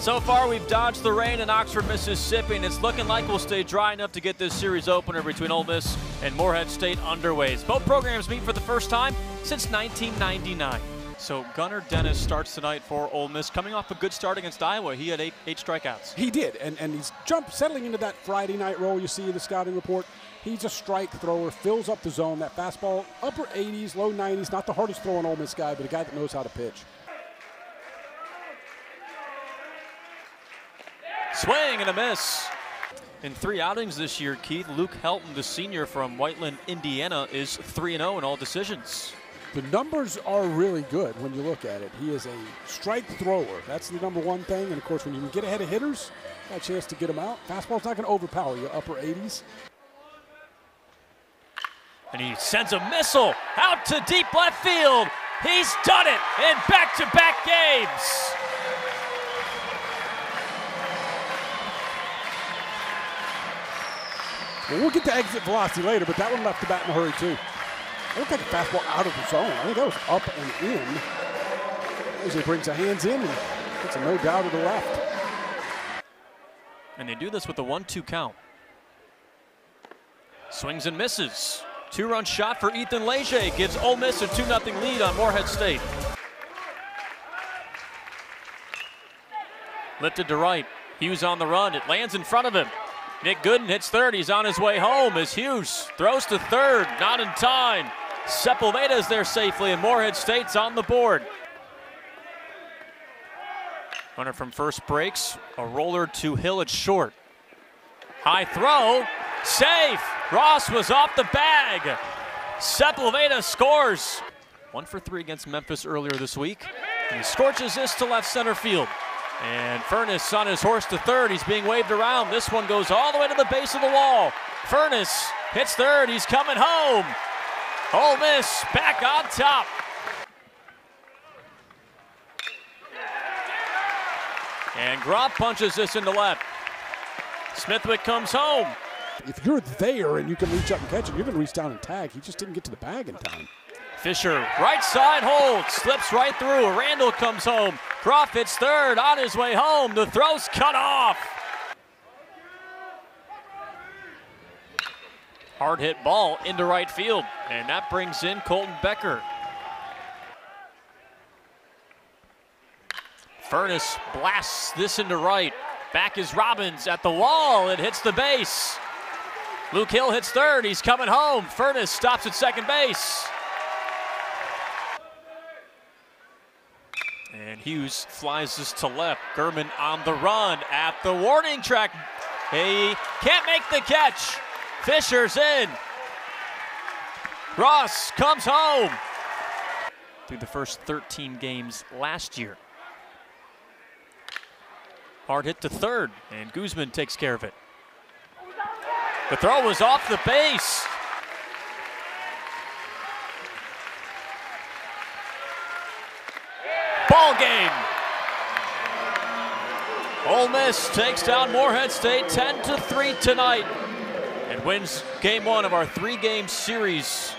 So far, we've dodged the rain in Oxford, Mississippi, and it's looking like we'll stay dry enough to get this series opener between Ole Miss and Morehead State underway. Both programs meet for the first time since 1999. So Gunnar Dennis starts tonight for Ole Miss, coming off a good start against Iowa. He had eight, eight strikeouts. He did, and, and he's jump settling into that Friday night role you see in the scouting report. He's a strike thrower, fills up the zone. That fastball, upper 80s, low 90s. Not the hardest throwing Ole Miss guy, but a guy that knows how to pitch. Swing and a miss. In three outings this year, Keith, Luke Helton, the senior from Whiteland, Indiana, is 3 0 in all decisions. The numbers are really good when you look at it. He is a strike thrower. That's the number one thing. And of course, when you can get ahead of hitters, got a chance to get them out. Fastball's not going to overpower you, upper 80s. And he sends a missile out to deep left field. He's done it in back to back games. Well, we'll get to exit velocity later, but that one left the bat in a hurry, too. I don't think a fastball out of the zone. I think that was up and in. As he brings the hands in and gets a no doubt to the left. And they do this with a 1 2 count. Swings and misses. Two run shot for Ethan Leger gives Ole Miss a 2 0 lead on Morehead State. Lifted to right. Hughes on the run. It lands in front of him. Nick Gooden hits third. He's on his way home as Hughes throws to third. Not in time. Sepulveda is there safely, and Morehead State's on the board. Runner from first breaks. A roller to Hill at short. High throw. Safe. Ross was off the bag. Sepulveda scores. One for three against Memphis earlier this week. And he scorches this to left center field. And Furniss on his horse to third. He's being waved around. This one goes all the way to the base of the wall. Furniss hits third. He's coming home. Ole Miss back on top. And Groff punches this into left. Smithwick comes home. If you're there and you can reach up and catch it, you're going to reach down and tag. He just didn't get to the bag in time. Fischer, right side hold, slips right through. Randall comes home. Groff hits third on his way home. The throw's cut off. Hard hit ball into right field, and that brings in Colton Becker. Furniss blasts this into right. Back is Robbins at the wall. It hits the base. Luke Hill hits third. He's coming home. Furniss stops at second base. And Hughes flies this to left. Gurman on the run at the warning track. He can't make the catch. Fischer's in. Ross comes home. Through the first 13 games last year. Hard hit to third, and Guzman takes care of it. The throw was off the base. Ball game. Ole Miss takes down Morehead State 10 to 3 tonight and wins game one of our three game series